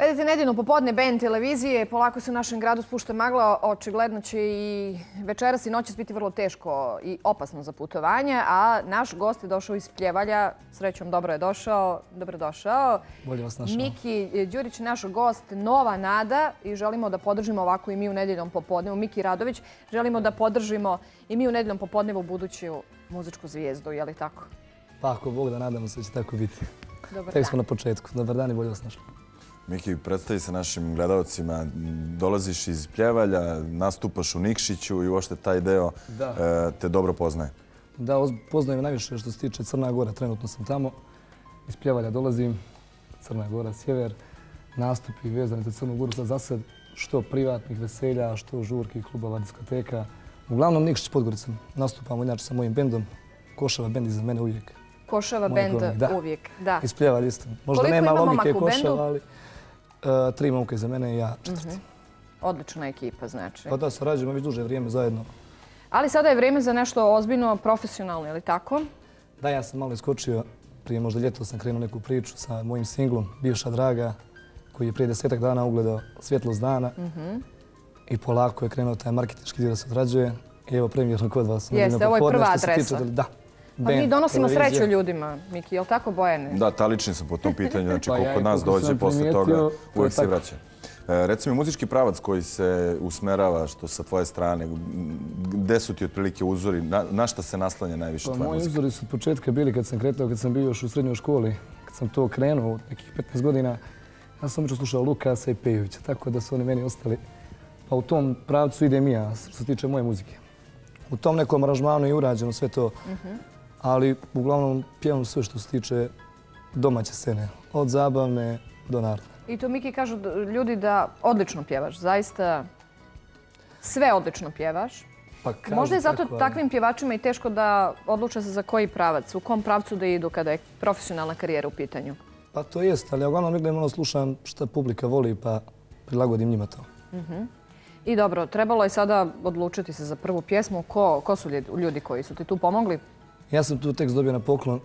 Gledajte nedeljno popodne BN televizije, polako se u našem gradu spušta magla, očigledno će i večeras i noćas biti vrlo teško i opasno za putovanje, a naš gost je došao iz Pljevalja, srećom dobro je došao, dobro došao. Bolje vas našao. Miki Đurić, naš gost, nova nada i želimo da podržimo ovako i mi u nedeljnom popodnevu. Miki Radović, želimo da podržimo i mi u nedeljnom popodnevu buduću muzičku zvijezdu, je li tako? Pa ako Bog da nadamo se će tako biti. Dobar Tek smo dan. na početku. Dobar dan i bolje vas našao. Miki, predstavi se našim gledalcima. Dolaziš iz Pljevalja, nastupaš u Nikšiću i uopšte taj deo Da. e, te dobro poznaje. Da, oz- poznajem najviše što se tiče Crna Gora. Trenutno sam tamo. Iz Pljevalja dolazim. Crna Gora, sjever. Nastupi vezani za Crnu Goru. Za sad što privatnih veselja, što žurki, klubova, diskoteka. Uglavnom Nikšić Podgorica. Nastupamo inače sa mojim bendom. Košava bend iza mene uvijek. Košava bend uvijek. Da. Iz Pljevalja isto. Možda Koliko nema logike? Košava, ali e, tri momka iza mene i ja četvrti. Odlična ekipa, znači. Pa da, sarađujemo već duže vrijeme zajedno. Ali sada je vrijeme za nešto ozbiljno, profesionalno, je li tako? Da, ja sam malo iskočio. Prije možda ljeto sam krenuo neku priču sa mojim singlom Bivša draga, koji je prije desetak dana ugledao svjetlost dana. I polako je krenuo taj marketinški dio da se odrađuje. I evo premijerno kod vas. Jeste, ovo je prva adresa. tiče- Da. Pa mi donosimo televizija. sreću ljudima, Miki, je li tako Bojane? Da, talični sam po tom pitanju, znači Pa ko ja kod i nas koliko dođe posle toga, uvijek se vraća. E, Reci mi, muzički pravac koji se usmerava što sa tvoje strane, gde su ti otprilike uzori, na, na šta se naslanja najviše Pa, tvoja moji muzika? uzori su od početka bili kad sam kretao, kad sam bio još u srednjoj školi. Kad sam to krenuo od nekih 15 godina, ja sam obično slušao Lukasa i Pejovića, tako da su oni meni ostali. Pa u tom pravcu idem i ja, što se tiče moje muzike. U tom nekom aranžmanu je urađeno sve to, ali uglavnom pjevam sve što se tiče domaće scene, od zabavne do narodne. I to Miki kažu ljudi da odlično pjevaš, zaista sve odlično pjevaš. Pa kažu Možda je zato tako, takvim pjevačima i teško da odluče se za koji pravac, u kom pravcu da idu kada je profesionalna karijera u pitanju. Pa to jest, ali ja uglavnom negdje malo slušam šta publika voli pa prilagodim njima to. I dobro, trebalo je sada odlučiti se za prvu pjesmu. Ko, ko su ljudi koji su ti tu pomogli? Ja sam tu tekst dobio na poklon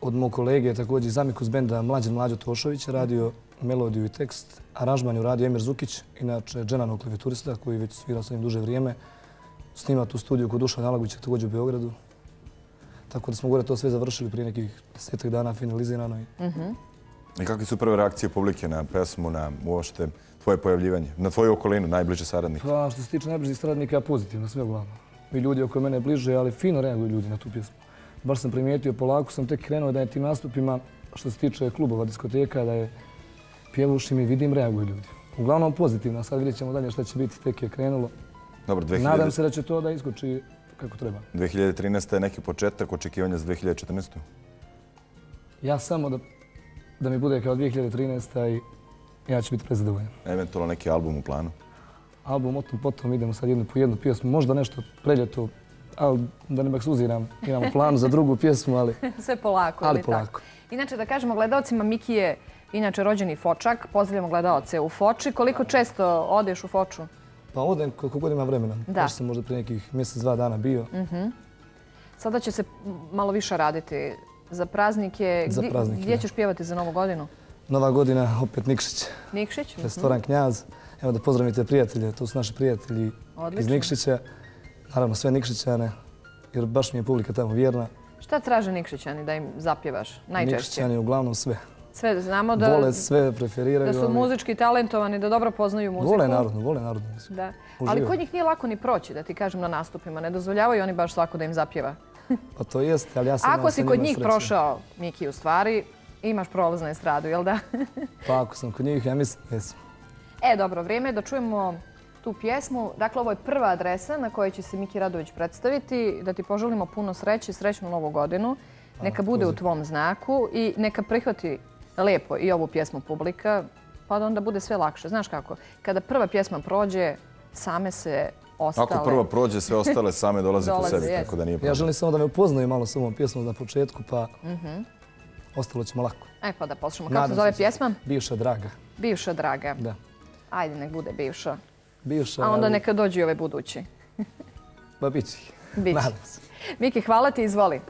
od mog kolege, također iz Amikus benda Mlađan Mlađo Tošović, radio melodiju i tekst. Aranžman je uradio Emir Zukić, inače dženano klavijaturista koji već svira sa njim duže vrijeme. Snima tu studiju kod Dušana Alagovića, također u Beogradu. Tako da smo gore to sve završili prije nekih desetak dana finalizirano. I... I kakve su prve reakcije publike na pesmu, na uopšte tvoje pojavljivanje, na tvoju okolinu, najbliže saradnike? Pa što se tiče najbližih saradnika, pozitivno, sve uglavnom. I ljudi oko mene bliže, ali fino reaguju ljudi na tu pjesmu. Baš sam primijetio, polako sam tek krenuo da je tim nastupima, što se tiče klubova, diskoteka, da je pjevušim i vidim, reaguju ljudi. Uglavnom pozitivno, sad vidjet ćemo dalje šta će biti, tek je krenulo. Dobro, Nadam 2000, se da će to da iskoči kako treba. 2013. je neki početak očekivanja za 2014. Ja samo da, da mi bude kao 2013. i ja ću biti prezadovoljan. Eventualno neki album u planu. Album o tom potom idemo sad jednu po jednu pjesmu, možda nešto preljeto, ali da ne baksuziram, imamo plan za drugu pjesmu, ali Sve polako. Ali tako? polako. Inače, da kažemo gledalcima, Miki je inače rođeni Fočak. Pozdravljamo gledalce u Foči. Koliko često odeš u Foču? Pa odem koliko god ima vremena. Da. Baš sam možda prije nekih mjesec, dva dana bio. Sada će se malo više raditi za praznike. Za praznike, Gdje ćeš pjevati za Novu godinu? Nova godina, opet Nikšić, Nikšić? restoran Knjaz. Evo da pozdravite prijatelje, to su naši prijatelji iz. Nikšića. Naravno sve Nikšićane, jer baš mi je publika tamo vjerna. Šta traže Nikšićani da im zapjevaš najčešće? Nikšićani uglavnom sve. Sve znamo da, Vole sve, preferiraju. da su muzički talentovani, da dobro poznaju muziku. Vole narodnu, vole narodnu muziku. Da. Ali kod njih nije lako ni proći, da ti kažem, na nastupima. Ne dozvoljavaju oni baš svako da im zapjeva. Pa to jeste, ali ja sam Ako si kod njih prošao, Miki, u stvari, imaš prolaz na estradu, jel da? Pa ako sam kod njih, ja mislim, jesam. E, dobro, vrijeme je da čujemo tu pjesmu. Dakle, ovo je prva adresa na kojoj će se Miki Radović predstaviti. Da ti poželimo puno sreće srećnu novu godinu. Neka bude u tvom znaku i neka prihvati lijepo i ovu pjesmu publika, pa da onda bude sve lakše. Znaš kako, kada prva pjesma prođe, same se ostale... Ako prva prođe, sve ostale same dolaze po sebi, tako da nije Ja problem. želim samo da me upoznaju malo s ovom pjesmom na početku, pa Mhm. Ostalo ćemo lako. E, pa da poslušamo. Kako se zove pjesma? Bivša draga, Bivša draga. da. Ajde, nek bude bivša. Bivša, A onda ali- neka dođu i ove budući. Bit će ih. Bit će. Nadam se. Miki, hvala ti, izvoli.